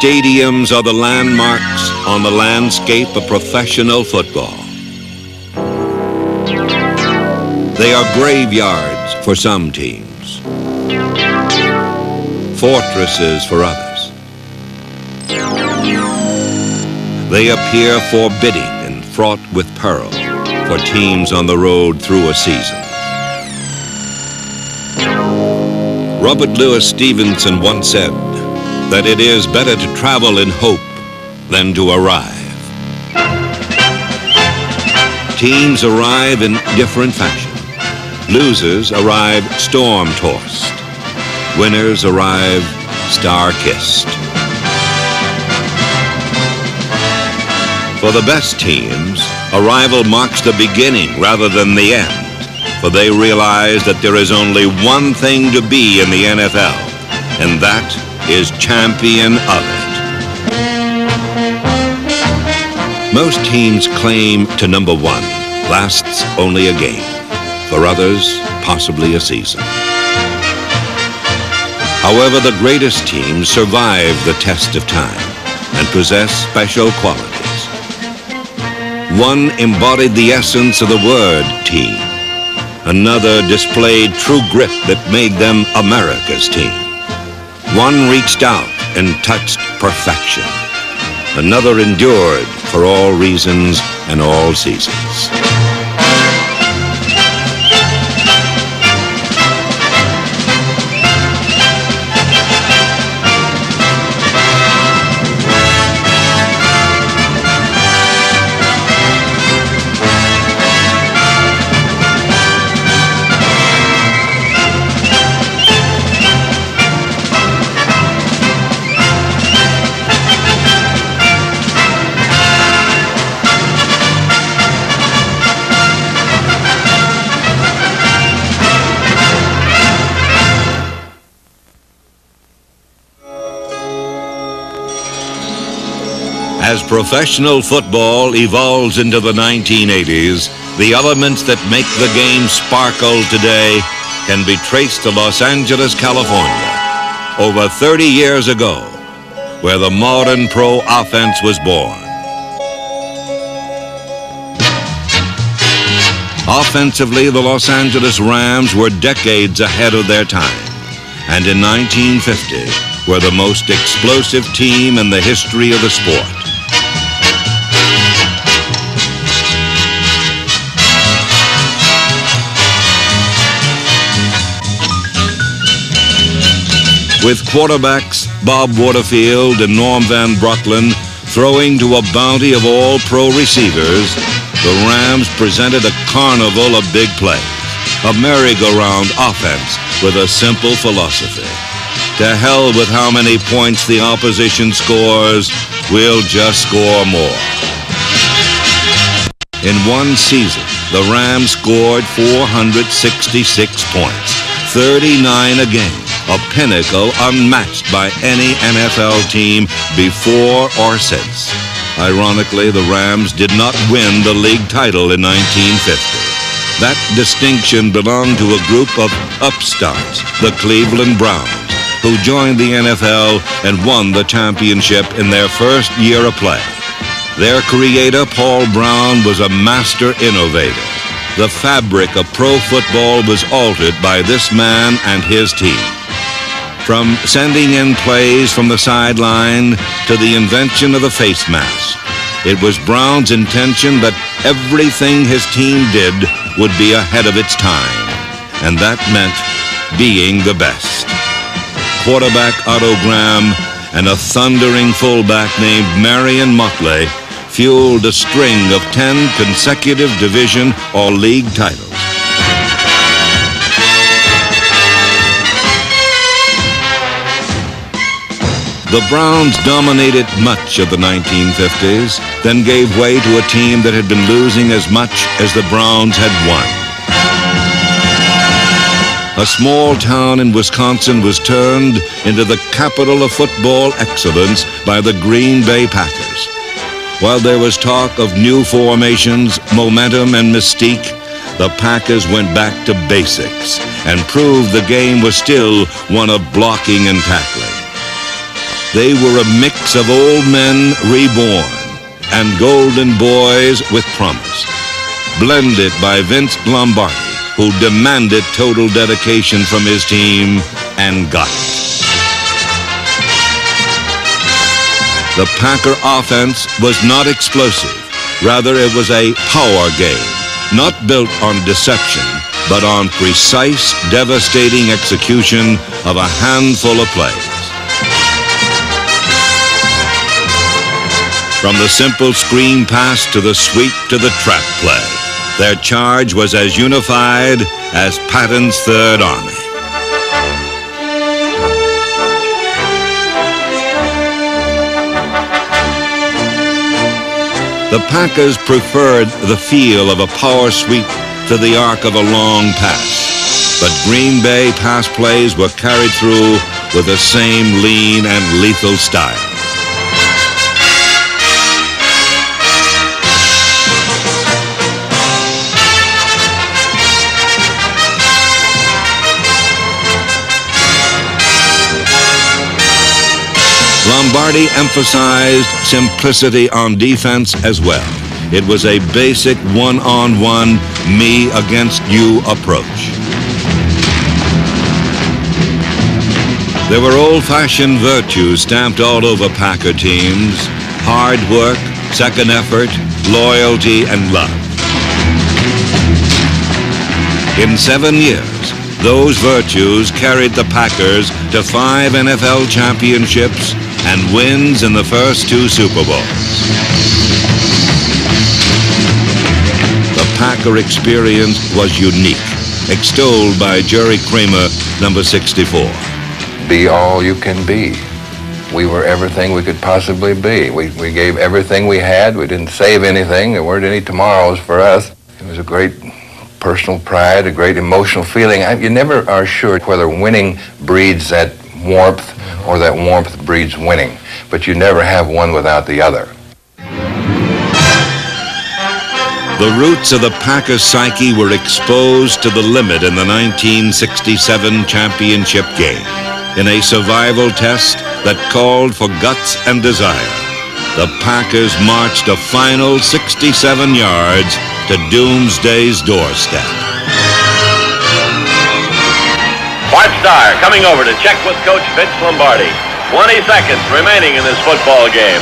Stadiums are the landmarks on the landscape of professional football. They are graveyards for some teams, fortresses for others. They appear forbidding and fraught with peril for teams on the road through a season. Robert Louis Stevenson once said that it is better to travel in hope than to arrive. Teams arrive in different fashion. Losers arrive storm-tossed. Winners arrive star-kissed. For the best teams, arrival marks the beginning rather than the end, for they realize that there is only one thing to be in the NFL, and that is champion of it. Most teams claim to number one lasts only a game. For others, possibly a season. However, the greatest teams survive the test of time and possess special qualities. One embodied the essence of the word team. Another displayed true grit that made them America's team. One reached out and touched perfection. Another endured for all reasons and all seasons. As professional football evolves into the 1980s, the elements that make the game sparkle today can be traced to Los Angeles, California, over 30 years ago, where the modern pro offense was born. Offensively, the Los Angeles Rams were decades ahead of their time, and in 1950 were the most explosive team in the history of the sport. With quarterbacks Bob Waterfield and Norm Van Brocklin throwing to a bounty of all pro receivers, the Rams presented a carnival of big plays, a merry-go-round offense with a simple philosophy. To hell with how many points the opposition scores, we'll just score more. In one season, the Rams scored 466 points, 39 a game a pinnacle unmatched by any NFL team before or since. Ironically, the Rams did not win the league title in 1950. That distinction belonged to a group of upstarts, the Cleveland Browns, who joined the NFL and won the championship in their first year of play. Their creator, Paul Brown, was a master innovator. The fabric of pro football was altered by this man and his team from sending in plays from the sideline to the invention of the face mask. It was Brown's intention that everything his team did would be ahead of its time, and that meant being the best. Quarterback Otto Graham and a thundering fullback named Marion Motley fueled a string of 10 consecutive division or league titles. The Browns dominated much of the 1950s, then gave way to a team that had been losing as much as the Browns had won. A small town in Wisconsin was turned into the capital of football excellence by the Green Bay Packers. While there was talk of new formations, momentum, and mystique, the Packers went back to basics and proved the game was still one of blocking and tackling. They were a mix of old men reborn and golden boys with promise, blended by Vince Lombardi, who demanded total dedication from his team and got it. The Packer offense was not explosive. Rather, it was a power game, not built on deception, but on precise, devastating execution of a handful of plays. From the simple screen pass to the sweep to the trap play, their charge was as unified as Patton's Third Army. The Packers preferred the feel of a power sweep to the arc of a long pass. But Green Bay pass plays were carried through with the same lean and lethal style. Lombardi emphasized simplicity on defense as well. It was a basic one-on-one, me against you approach. There were old-fashioned virtues stamped all over Packer teams. Hard work, second effort, loyalty, and love. In seven years, those virtues carried the Packers to five NFL championships and wins in the first two Super Bowls. The Packer experience was unique, extolled by Jerry Kramer, number 64. Be all you can be. We were everything we could possibly be. We, we gave everything we had. We didn't save anything. There weren't any tomorrows for us. It was a great personal pride, a great emotional feeling. I, you never are sure whether winning breeds that warmth or that warmth breeds winning. But you never have one without the other. The roots of the Packers' psyche were exposed to the limit in the 1967 championship game. In a survival test that called for guts and desire, the Packers marched a final 67 yards to doomsday's doorstep. Starr coming over to check with Coach Vince Lombardi. 20 seconds remaining in this football game.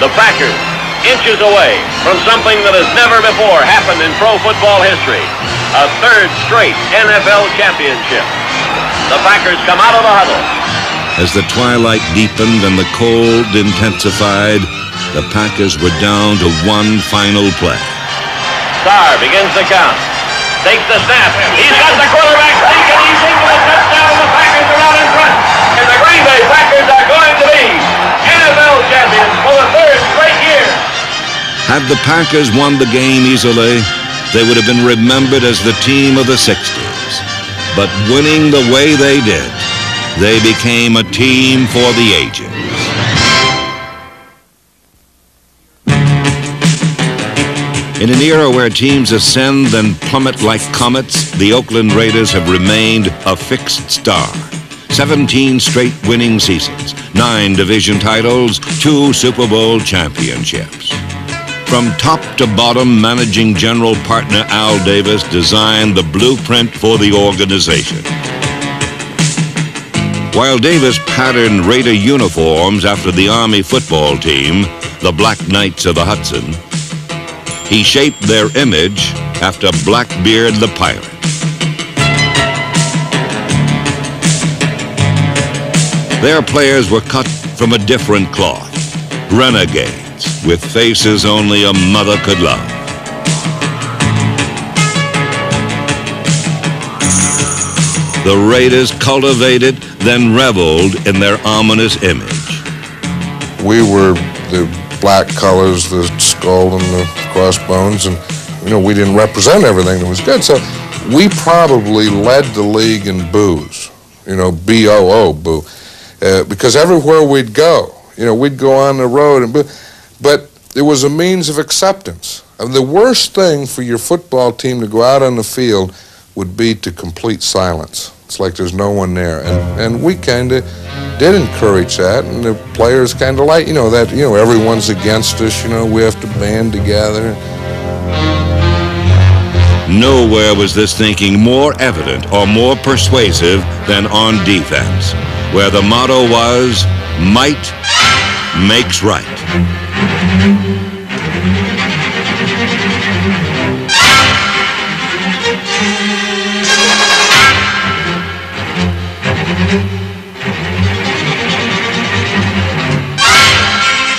The Packers inches away from something that has never before happened in pro football history. A third straight NFL championship. The Packers come out of the huddle. As the twilight deepened and the cold intensified, the Packers were down to one final play. Starr begins the count. Takes the snap. He's got the quarterback Had the Packers won the game easily, they would have been remembered as the team of the 60s. But winning the way they did, they became a team for the ages. In an era where teams ascend and plummet like comets, the Oakland Raiders have remained a fixed star. 17 straight winning seasons, nine division titles, two Super Bowl championships. From top to bottom, managing general partner Al Davis designed the blueprint for the organization. While Davis patterned Raider uniforms after the Army football team, the Black Knights of the Hudson, he shaped their image after Blackbeard the Pirate. Their players were cut from a different cloth, renegades with faces only a mother could love. The Raiders cultivated, then reveled in their ominous image. We were the black colors, the skull and the crossbones, and you know we didn't represent everything that was good. So we probably led the league in boos, you know, B O O boo, uh, because everywhere we'd go, you know, we'd go on the road and boo, but it was a means of acceptance. And the worst thing for your football team to go out on the field would be to complete silence. It's like there's no one there, and and we kind of did encourage that, and the players kind of like, you know, that, you know, everyone's against us, you know, we have to band together. Nowhere was this thinking more evident or more persuasive than on defense, where the motto was, might makes right.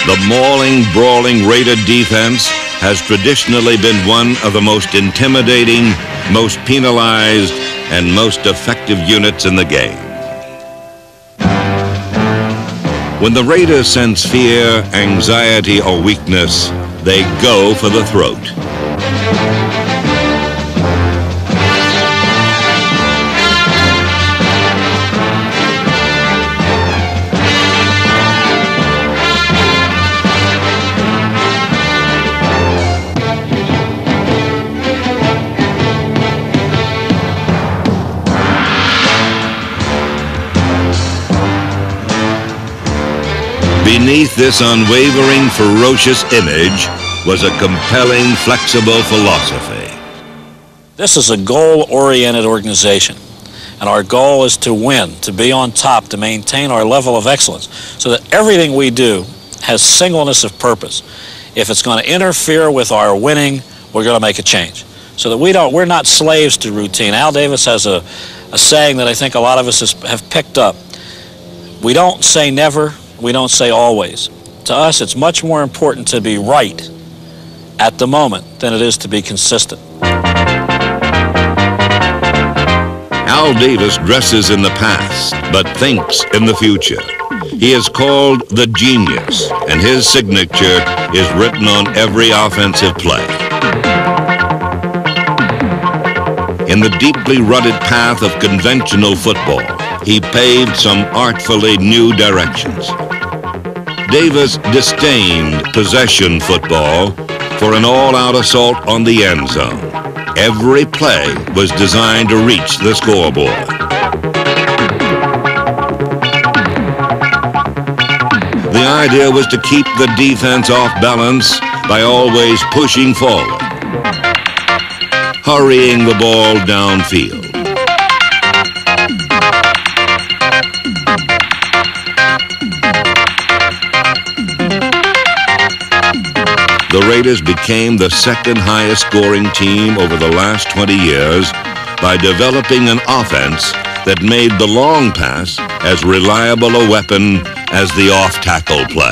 The mauling, brawling Raider defense has traditionally been one of the most intimidating, most penalized, and most effective units in the game. When the Raiders sense fear, anxiety, or weakness, they go for the throat. Beneath this unwavering, ferocious image was a compelling, flexible philosophy. This is a goal-oriented organization, and our goal is to win, to be on top, to maintain our level of excellence, so that everything we do has singleness of purpose. If it's going to interfere with our winning, we're going to make a change. So that we don't, we're not slaves to routine. Al Davis has a, a saying that I think a lot of us has, have picked up. We don't say never, we don't say always. To us, it's much more important to be right at the moment than it is to be consistent. Al Davis dresses in the past, but thinks in the future. He is called the genius, and his signature is written on every offensive play. In the deeply rutted path of conventional football, he paved some artfully new directions. Davis disdained possession football for an all-out assault on the end zone. Every play was designed to reach the scoreboard. The idea was to keep the defense off balance by always pushing forward, hurrying the ball downfield. The Raiders became the second highest scoring team over the last 20 years by developing an offense that made the long pass as reliable a weapon as the off-tackle play.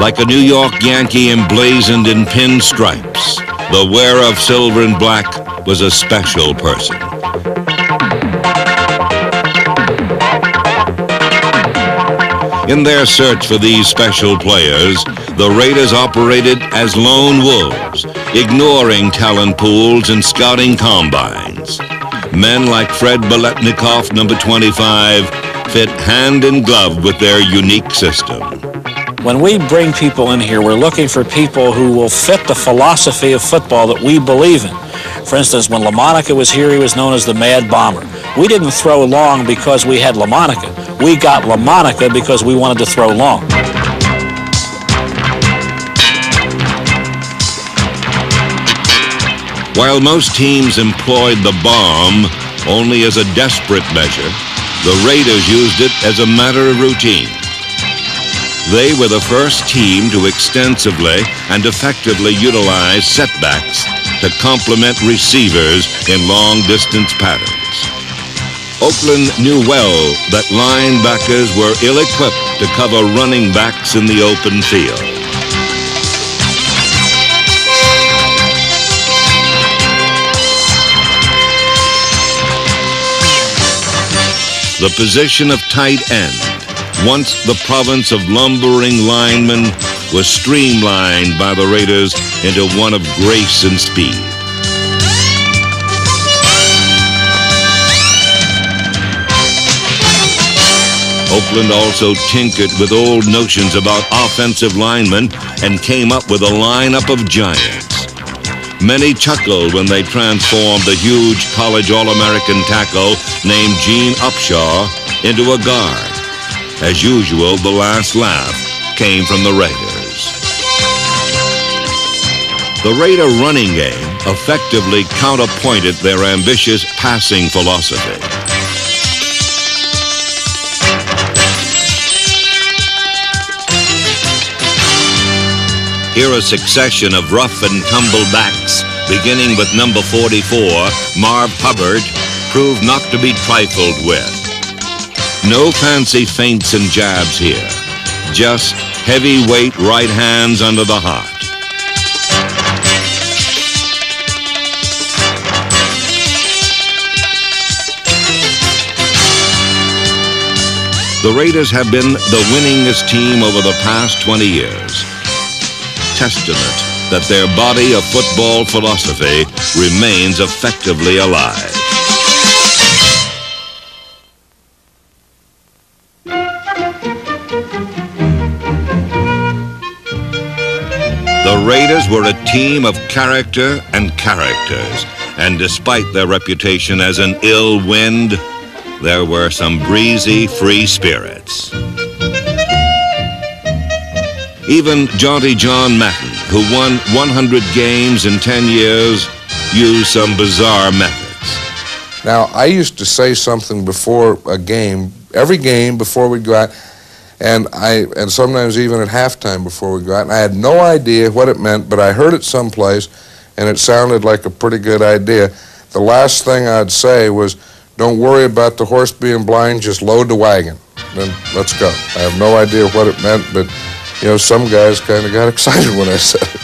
Like a New York Yankee emblazoned in pinstripes, the wearer of silver and black was a special person. In their search for these special players, the Raiders operated as lone wolves, ignoring talent pools and scouting combines. Men like Fred Biletnikoff, number 25, fit hand in glove with their unique system. When we bring people in here, we're looking for people who will fit the philosophy of football that we believe in. For instance, when LaMonica was here, he was known as the Mad Bomber. We didn't throw long because we had LaMonica. We got LaMonica because we wanted to throw long. While most teams employed the bomb only as a desperate measure, the Raiders used it as a matter of routine. They were the first team to extensively and effectively utilize setbacks to complement receivers in long-distance patterns. Oakland knew well that linebackers were ill-equipped to cover running backs in the open field. The position of tight end, once the province of lumbering linemen, was streamlined by the Raiders into one of grace and speed. Oakland also tinkered with old notions about offensive linemen and came up with a lineup of giants. Many chuckled when they transformed the huge college All-American tackle named Gene Upshaw into a guard. As usual, the last laugh came from the Raiders. The Raider running game effectively counterpointed their ambitious passing philosophy. Here a succession of rough and tumble backs, beginning with number 44, Marv Hubbard, proved not to be trifled with. No fancy feints and jabs here, just heavyweight right hands under the heart. The Raiders have been the winningest team over the past 20 years. Testament that their body of football philosophy remains effectively alive. The Raiders were a team of character and characters, and despite their reputation as an ill wind, there were some breezy, free spirits. Even jaunty John Madden, who won 100 games in 10 years, used some bizarre methods. Now, I used to say something before a game, every game before we'd go out, and I and sometimes even at halftime before we go out. And I had no idea what it meant, but I heard it someplace, and it sounded like a pretty good idea. The last thing I'd say was, "Don't worry about the horse being blind. Just load the wagon. Then let's go." I have no idea what it meant, but you know, some guys kind of got excited when I said it.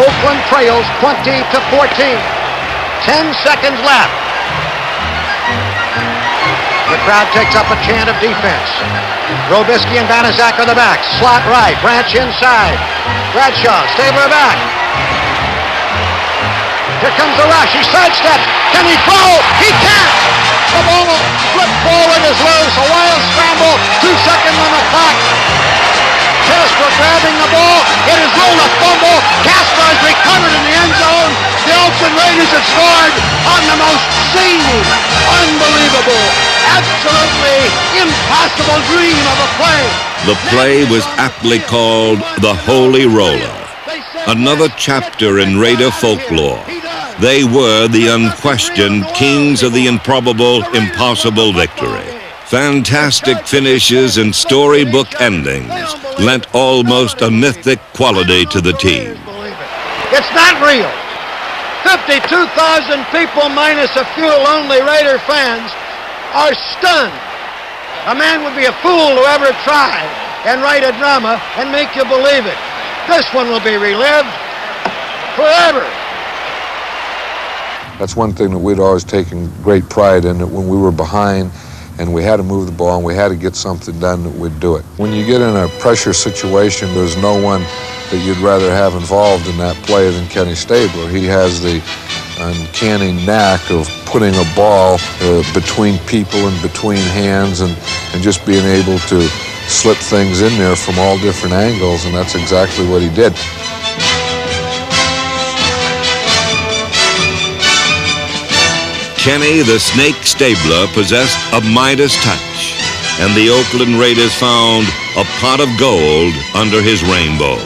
Oakland trails 20 to 14. 10 seconds left. The crowd takes up a chant of defense. Robisky and Banaszak are the backs. Slot right. Branch inside. Bradshaw. Stabler back. Here comes the rush. He sidesteps. Can he throw? He can't. The ball flipped forward is loose. A wild scramble. Two seconds on the clock. Casper grabbing the ball. It is ruled a fumble. Casper is recovered in the end zone. The Oakland Raiders have scored on the most seedy, unbelievable, absolutely impossible dream of a play. The play was aptly called the Holy Roller, another chapter in Raider folklore. They were the unquestioned kings of the improbable, impossible victory. Fantastic finishes and storybook endings lent almost a mythic quality to the team. It's not real. 52,000 people minus a few lonely Raider fans are stunned. A man would be a fool to ever try and write a drama and make you believe it. This one will be relived forever. That's one thing that we'd always taken great pride in, that when we were behind and we had to move the ball and we had to get something done, that we'd do it. When you get in a pressure situation, there's no one that you'd rather have involved in that play than Kenny Stabler. He has the uncanny knack of putting a ball uh, between people and between hands and, and just being able to slip things in there from all different angles, and that's exactly what he did. Kenny the Snake Stabler possessed a Midas touch, and the Oakland Raiders found a pot of gold under his rainbows.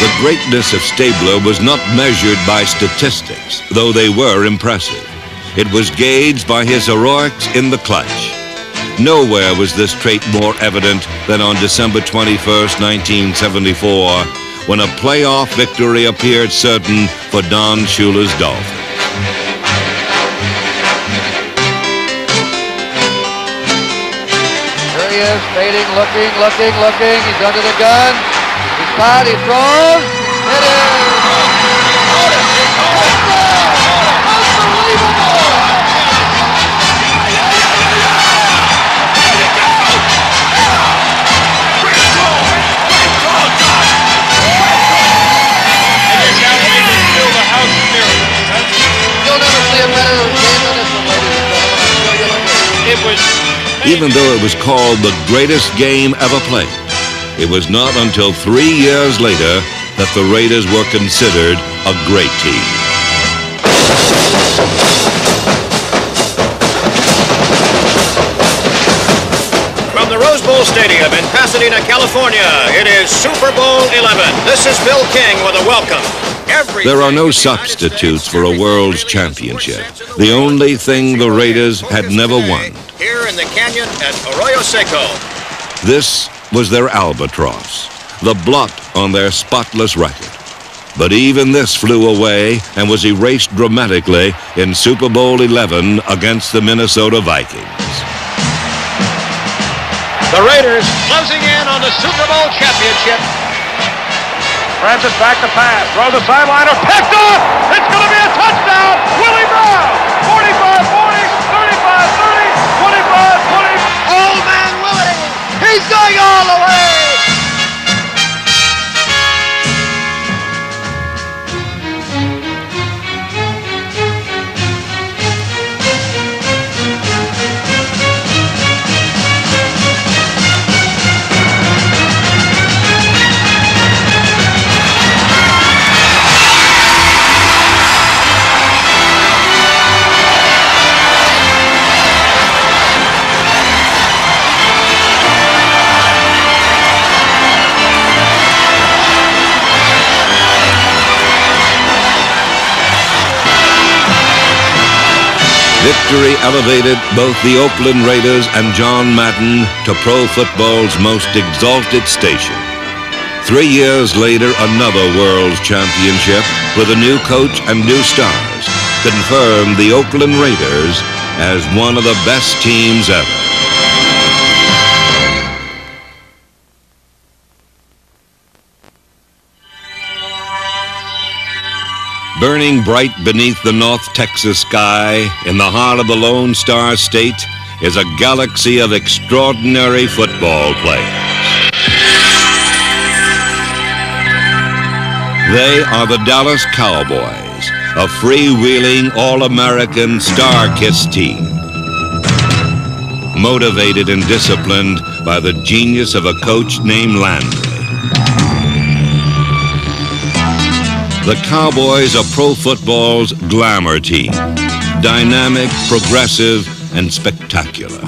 The greatness of Stabler was not measured by statistics, though they were impressive. It was gauged by his heroics in the clutch. Nowhere was this trait more evident than on December 21st, 1974, when a playoff victory appeared certain for Don Shula's Dolphins. Here he is, fading, looking, looking, looking. He's under the gun. He's caught, he throws. Even though it was called the greatest game ever played, it was not until three years later that the Raiders were considered a great team. From the Rose Bowl Stadium in Pasadena, California, it is Super Bowl 11. This is Bill King with a welcome. There are no substitutes for a world's championship. The only thing the Raiders had never won. Here in the canyon at Arroyo Seco. This was their albatross, the blot on their spotless record. But even this flew away and was erased dramatically in Super Bowl 11 against the Minnesota Vikings. The Raiders closing in on the Super Bowl championship. Francis back to pass. Throw the sideliner. Picked off. It's going to be a touchdown. Willie Brown. Going all the way. Victory elevated both the Oakland Raiders and John Madden to pro football's most exalted station. Three years later, another World's Championship with a new coach and new stars confirmed the Oakland Raiders as one of the best teams ever. Burning bright beneath the North Texas sky, in the heart of the Lone Star State, is a galaxy of extraordinary football players. They are the Dallas Cowboys, a freewheeling, all-American, star-kissed team. Motivated and disciplined by the genius of a coach named Landry. The Cowboys are pro football's glamour team. Dynamic, progressive, and spectacular.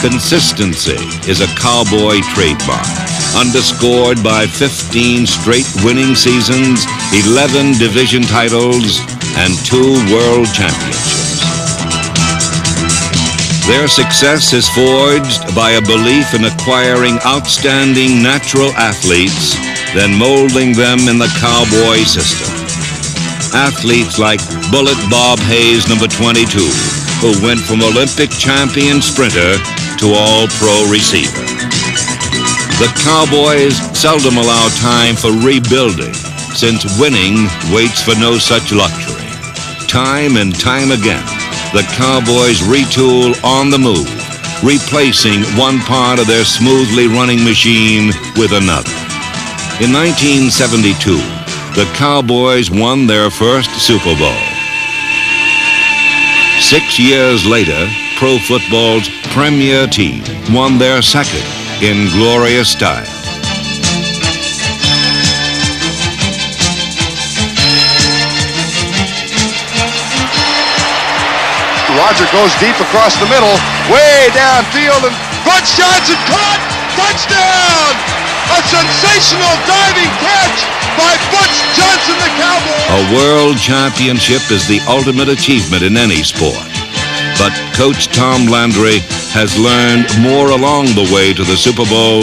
Consistency is a cowboy trademark, underscored by 15 straight winning seasons, 11 division titles, and two world championships. Their success is forged by a belief in acquiring outstanding natural athletes, then molding them in the cowboy system. Athletes like Bullet Bob Hayes, number 22, who went from Olympic champion sprinter to all-pro receiver. The Cowboys seldom allow time for rebuilding, since winning waits for no such luxury. Time and time again, the Cowboys retool on the move, replacing one part of their smoothly running machine with another. In 1972, the Cowboys won their first Super Bowl. Six years later, pro football's premier team won their second in glorious style. Roger goes deep across the middle, way downfield, and Butch Johnson caught! Touchdown! A sensational diving catch by Butch Johnson, the Cowboy! A world championship is the ultimate achievement in any sport. But Coach Tom Landry has learned more along the way to the Super Bowl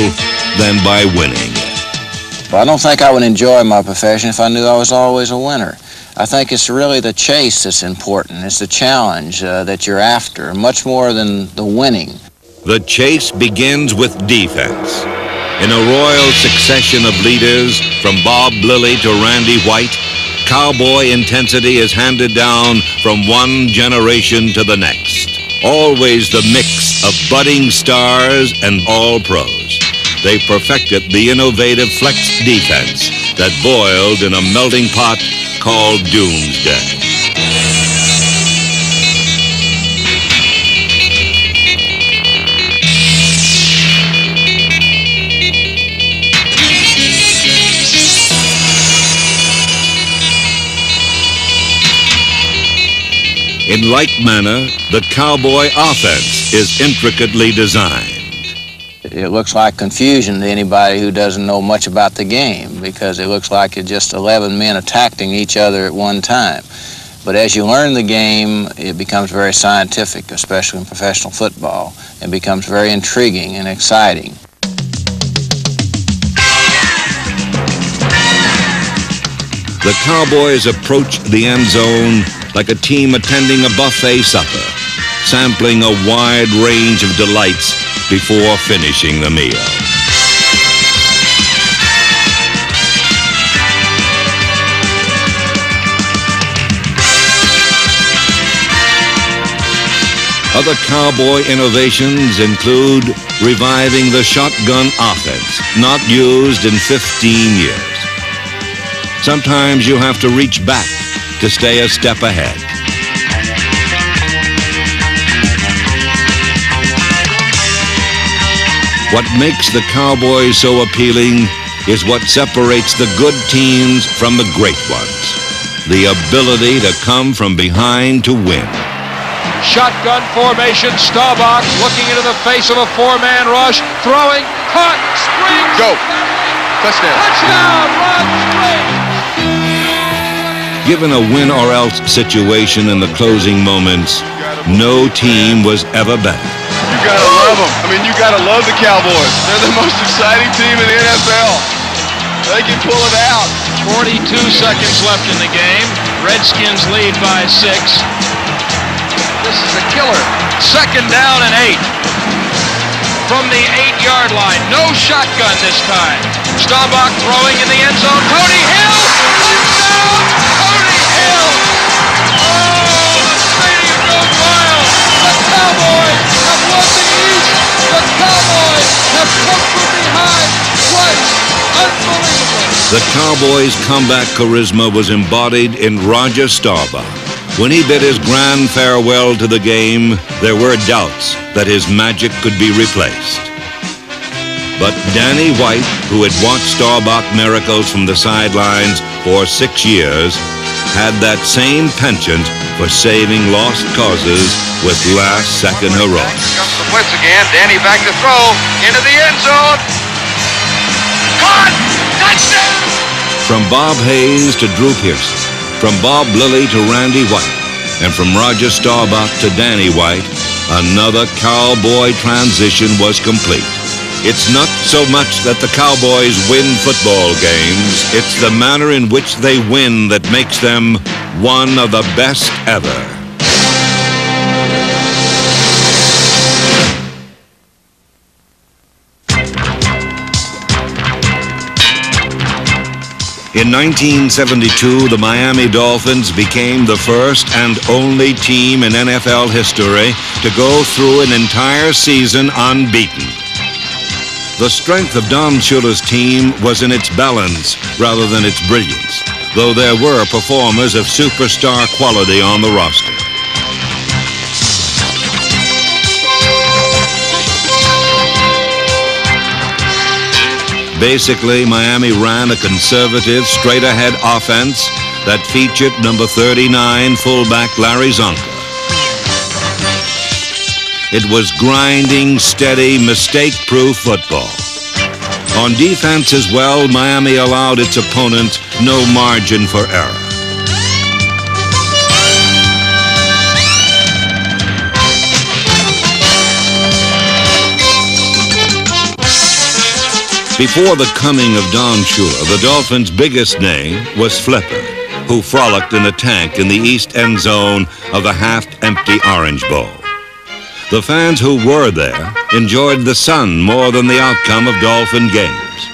than by winning. But I don't think I would enjoy my profession if I knew I was always a winner. I think it's really the chase that's important. It's the challenge uh, that you're after, much more than the winning. The chase begins with defense. In a royal succession of leaders, from Bob Lilly to Randy White, cowboy intensity is handed down from one generation to the next. Always the mix of budding stars and all pros. They perfected the innovative flex defense that boiled in a melting pot called Doomsday. In like manner, the cowboy offense is intricately designed. It looks like confusion to anybody who doesn't know much about the game because it looks like it's just 11 men attacking each other at one time. But as you learn the game, it becomes very scientific, especially in professional football. It becomes very intriguing and exciting. The Cowboys approach the end zone like a team attending a buffet supper, sampling a wide range of delights before finishing the meal. Other cowboy innovations include reviving the shotgun offense, not used in 15 years. Sometimes you have to reach back to stay a step ahead. What makes the Cowboys so appealing is what separates the good teams from the great ones. The ability to come from behind to win. Shotgun formation, Staubach looking into the face of a four-man rush, throwing, caught, springs. Go. Touchdown. Touchdown, Ron Springs. Given a win or else situation in the closing moments, no team was ever better. You gotta love them. I mean, you gotta love the Cowboys. They're the most exciting team in the NFL. They can pull it out. 42 seconds left in the game. Redskins lead by six. This is a killer. Second down and eight. From the eight-yard line. No shotgun this time. Staubach throwing in the end zone. Tony Hill! Touchdown! The Cowboys' comeback charisma was embodied in Roger Staubach. When he bid his grand farewell to the game, there were doubts that his magic could be replaced. But Danny White, who had watched Staubach miracles from the sidelines for six years, had that same penchant for saving lost causes with last-second heroics. Comes the blitz again. Danny back to throw into the end zone. Caught! Touchdown! From Bob Hayes to Drew Pearson, from Bob Lilly to Randy White, and from Roger Staubach to Danny White, another cowboy transition was complete. It's not so much that the Cowboys win football games, it's the manner in which they win that makes them one of the best ever. In 1972, the Miami Dolphins became the first and only team in NFL history to go through an entire season unbeaten. The strength of Don Shula's team was in its balance rather than its brilliance, though there were performers of superstar quality on the roster. Basically, Miami ran a conservative, straight-ahead offense that featured number 39 fullback Larry Csonka. It was grinding, steady, mistake-proof football. On defense as well, Miami allowed its opponent no margin for error. Before the coming of Don Shula, the Dolphins' biggest name was Flipper, who frolicked in a tank in the east end zone of the half-empty Orange Bowl. The fans who were there enjoyed the sun more than the outcome of Dolphin games.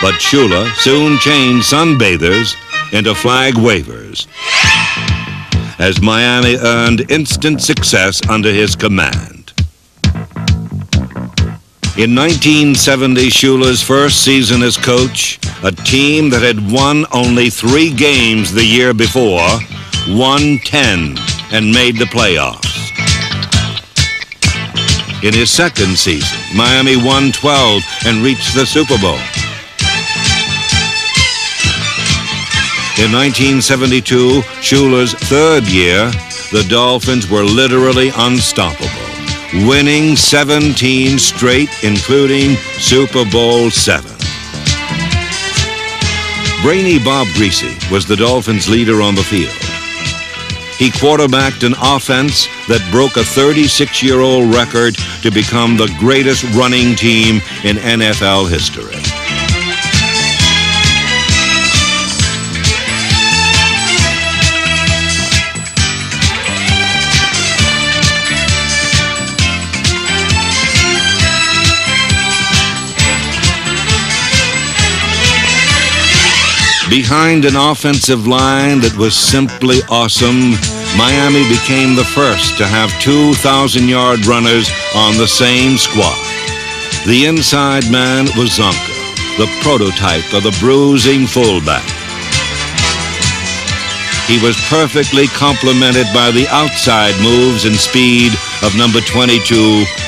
But Shula soon changed sunbathers into flag wavers as Miami earned instant success under his command. In 1970, Shula's first season as coach, a team that had won only three games the year before, won 10 and made the playoffs. In his second season, Miami won 12 and reached the Super Bowl. In 1972, Shula's third year, the Dolphins were literally unstoppable, winning 17 straight, including Super Bowl VII. Brainy Bob Griese was the Dolphins' leader on the field. He quarterbacked an offense that broke a 36-year-old record to become the greatest running team in NFL history. Behind an offensive line that was simply awesome, Miami became the first to have 2,000-yard runners on the same squad. The inside man was Csonka, the prototype of the bruising fullback. He was perfectly complemented by the outside moves and speed of number 22,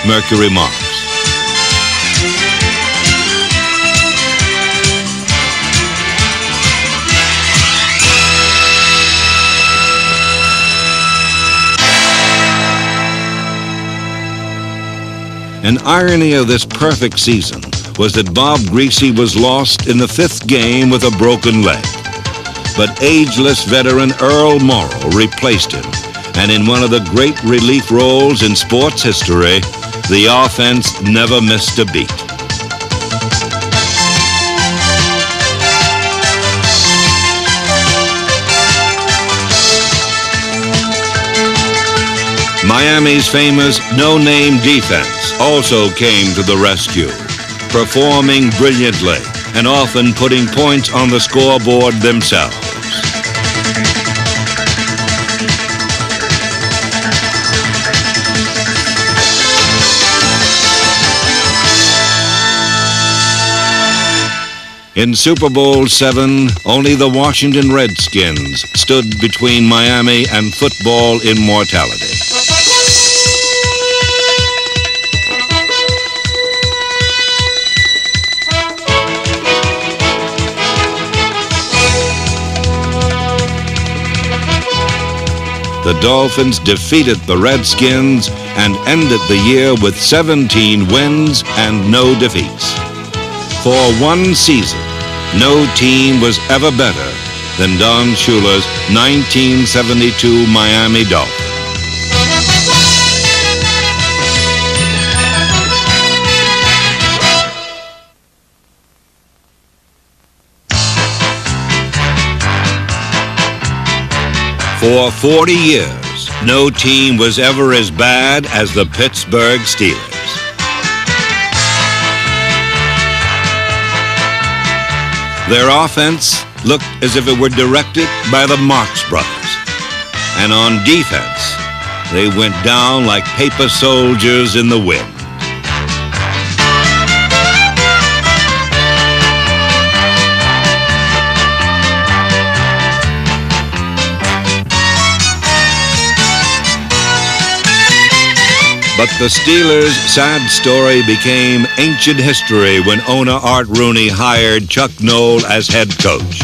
Mercury Morris. An irony of this perfect season was that Bob Griese was lost in the fifth game with a broken leg. But ageless veteran Earl Morrall replaced him, and in one of the great relief roles in sports history, the offense never missed a beat. Miami's famous no-name defense also came to the rescue, performing brilliantly and often putting points on the scoreboard themselves. In Super Bowl VII, only the Washington Redskins stood between Miami and football immortality. The Dolphins defeated the Redskins and ended the year with 17 wins and no defeats. For one season, no team was ever better than Don Shula's 1972 Miami Dolphins. For 40 years, no team was ever as bad as the Pittsburgh Steelers. Their offense looked as if it were directed by the Marx Brothers. And on defense, they went down like paper soldiers in the wind. But the Steelers' sad story became ancient history when owner Art Rooney hired Chuck Noll as head coach.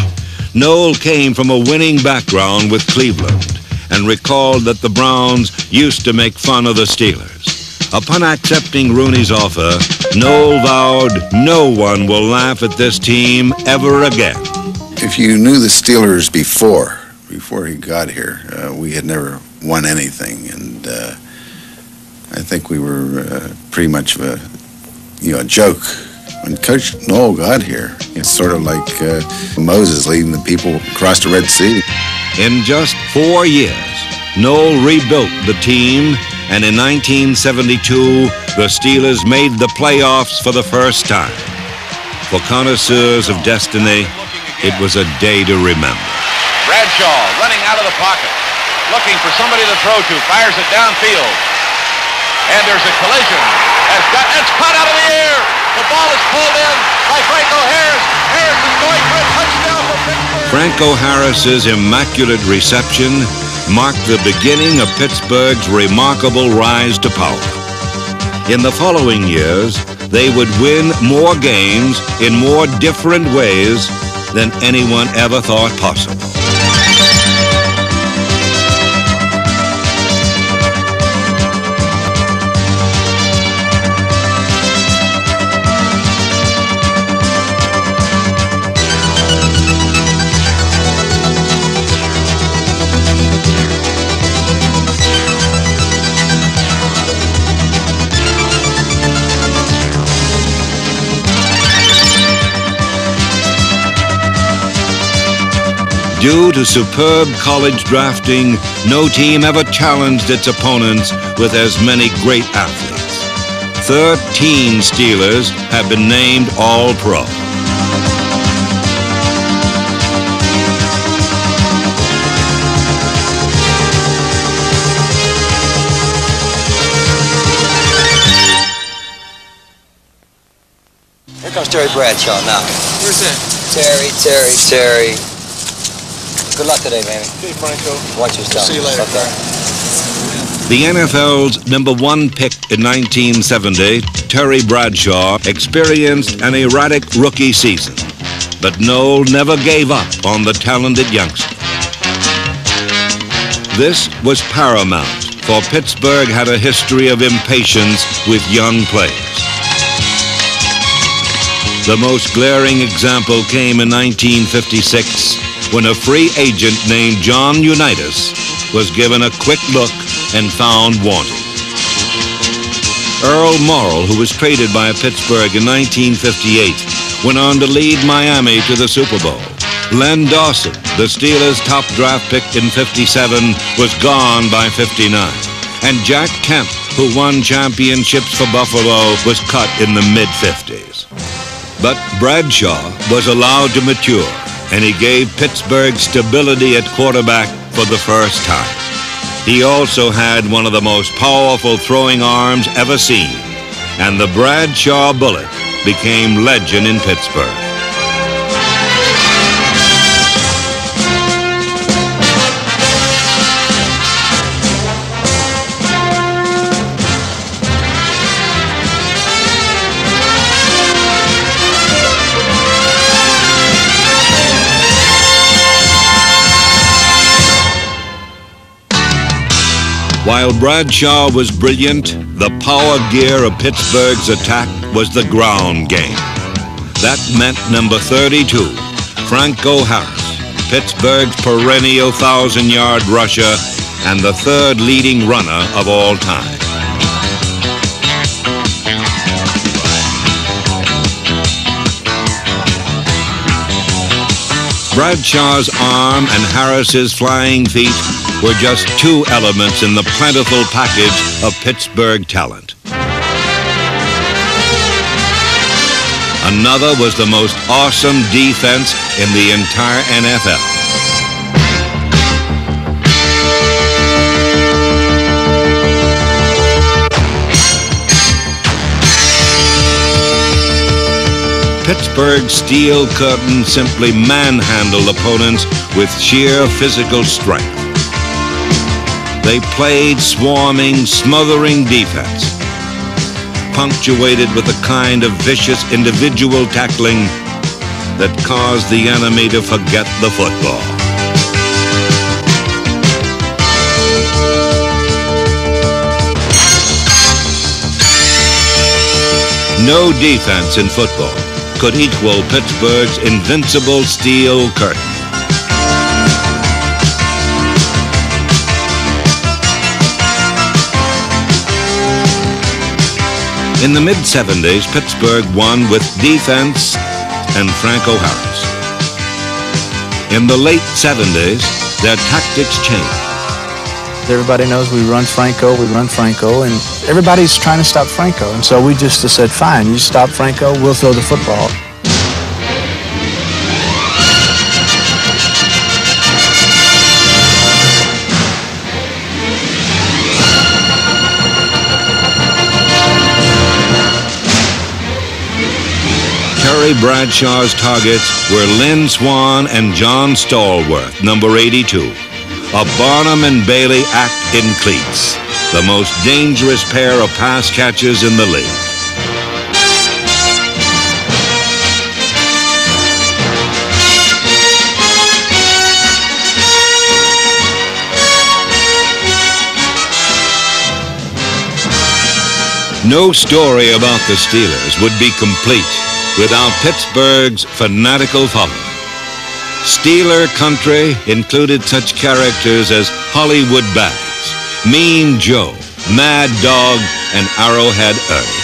Noll came from a winning background with Cleveland and recalled that the Browns used to make fun of the Steelers. Upon accepting Rooney's offer, Noll vowed no one will laugh at this team ever again. If you knew the Steelers before, before he got here, uh, we had never won anything, and uh, I think we were uh, pretty much of a, you know, a joke. When Coach Noll got here, it's sort of like uh, Moses leading the people across the Red Sea. In just four years, Noll rebuilt the team, and in 1972, the Steelers made the playoffs for the first time. For connoisseurs of destiny, it was a day to remember. Bradshaw running out of the pocket, looking for somebody to throw to, fires it downfield. And there's a collision. Got, caught out of the air. The ball is pulled in by Franco Harris. Harris is going for a touchdown for Pittsburgh. Franco Harris's immaculate reception marked the beginning of Pittsburgh's remarkable rise to power. In the following years, they would win more games in more different ways than anyone ever thought possible. Due to superb college drafting, no team ever challenged its opponents with as many great athletes. Thirteen Steelers have been named All Pro. Here comes Terry Bradshaw now. Where's that? Terry, Terry, Terry. Good luck today, baby. Okay, Franco. Watch yourself. See you later. Okay. The NFL's number one pick in 1970, Terry Bradshaw, experienced an erratic rookie season. But Noll never gave up on the talented youngster. This was paramount, for Pittsburgh had a history of impatience with young players. The most glaring example came in 1956 when a free agent named John Unitas was given a quick look and found wanting. Earl Morrall, who was traded by Pittsburgh in 1958, went on to lead Miami to the Super Bowl. Len Dawson, the Steelers' top draft pick in 57, was gone by 59. And Jack Kemp, who won championships for Buffalo, was cut in the mid-50s. But Bradshaw was allowed to mature, and he gave Pittsburgh stability at quarterback for the first time. He also had one of the most powerful throwing arms ever seen, and the Bradshaw bullet became legend in Pittsburgh. While Bradshaw was brilliant, the power gear of Pittsburgh's attack was the ground game. That meant number 32, Franco Harris, Pittsburgh's perennial thousand-yard rusher and the third leading runner of all time. Bradshaw's arm and Harris's flying feet were just two elements in the plentiful package of Pittsburgh talent. Another was the most awesome defense in the entire NFL. Pittsburgh's steel curtain simply manhandled opponents with sheer physical strength. They played swarming, smothering defense, punctuated with a kind of vicious individual tackling that caused the enemy to forget the football. No defense in football could equal Pittsburgh's invincible steel curtain. In the mid-70s, Pittsburgh won with defense and Franco Harris. In the late 70s, their tactics changed. Everybody knows we run Franco, we run Franco, and everybody's trying to stop Franco. And so we just said, fine, you stop Franco, we'll throw the football. Charlie Bradshaw's targets were Lynn Swann and John Stallworth, number 82. A Barnum and Bailey act in cleats, the most dangerous pair of pass catchers in the league. No story about the Steelers would be complete without Pittsburgh's fanatical following. Steeler country included such characters as Hollywood Bags, Mean Joe, Mad Dog, and Arrowhead Ernie.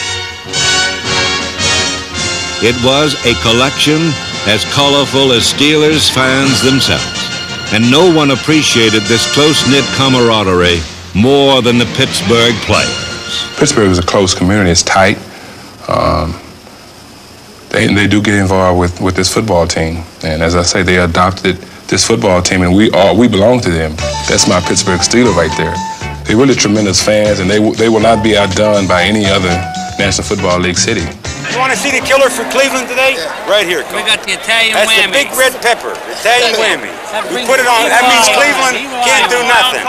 It was a collection as colorful as Steelers fans themselves, and no one appreciated this close-knit camaraderie more than the Pittsburgh players. Pittsburgh is a close community. It's tight. Um, they, they do get involved with, with this football team. And as I say, they adopted this football team, and we all we belong to them. That's my Pittsburgh Steeler right there. They're really tremendous fans, and they, they will not be outdone by any other National Football League city. You want to see the killer for Cleveland today? Right here. We got the Italian That's whammy. the big red pepper, Italian whammy. We put it on. That means Cleveland can't do nothing.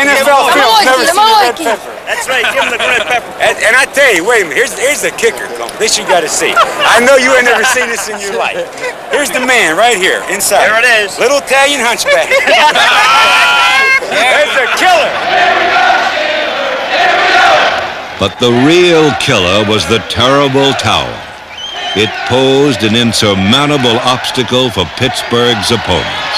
NFL films never seen a red pepper. That's right. Give him the red pepper. And, and I tell you, wait a minute. Here's here's the kicker. This you got to see. I know you ain't never seen this in your life. Here's the man right here inside. There it is. Little Italian hunchback. That's a killer. But the real killer was the terrible towel. It posed an insurmountable obstacle for Pittsburgh's opponents.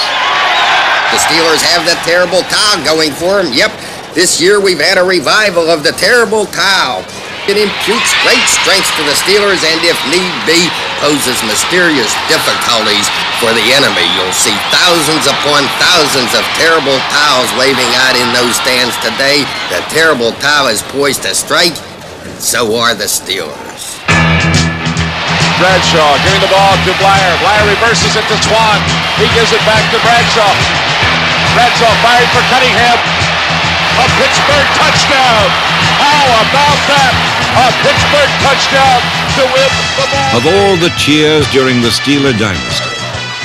The Steelers have that terrible towel going for them. Yep, this year we've had a revival of the terrible towel. It imputes great strength to the Steelers and, if need be, poses mysterious difficulties for the enemy. You'll see thousands upon thousands of terrible towels waving out in those stands today. The terrible towel is poised to strike, and so are the Steelers. Bradshaw giving the ball to Bleier. Bleier reverses it to Swann. He gives it back to Bradshaw. Bradshaw firing for Cunningham. A Pittsburgh touchdown. How about that? A Pittsburgh touchdown to win the ball. Of all the cheers during the Steeler dynasty,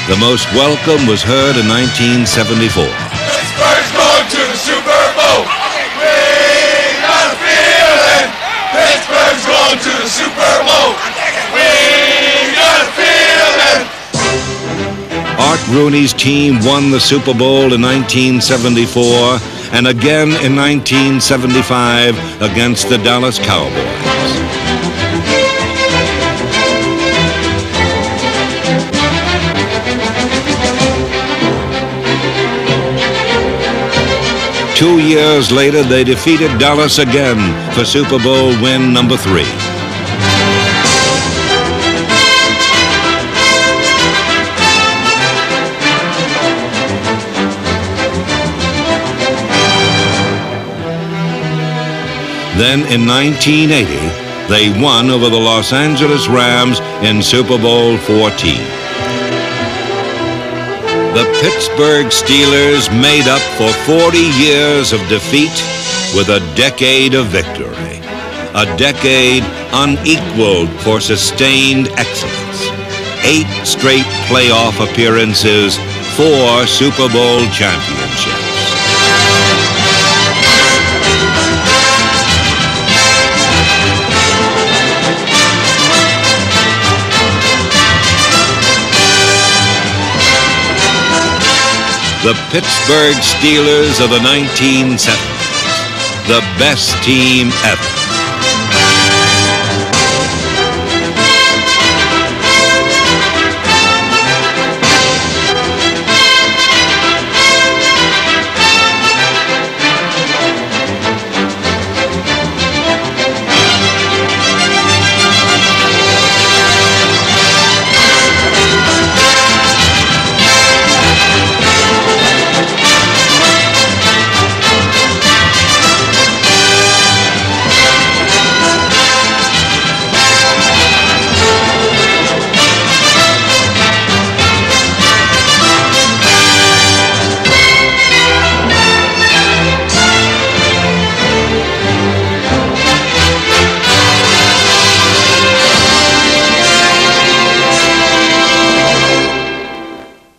the most welcome was heard in 1974. Pittsburgh's going to the Super Bowl. We got a feeling. Pittsburgh's going to the Super Bowl. We got a feeling. Art Rooney's team won the Super Bowl in 1974 and again in 1975 against the Dallas Cowboys. Two years later, they defeated Dallas again for Super Bowl win number three. Then in 1980, they won over the Los Angeles Rams in Super Bowl 14. The Pittsburgh Steelers made up for 40 years of defeat with a decade of victory. A decade unequaled for sustained excellence. Eight straight playoff appearances, four Super Bowl championships. The Pittsburgh Steelers of the 1970s. The best team ever.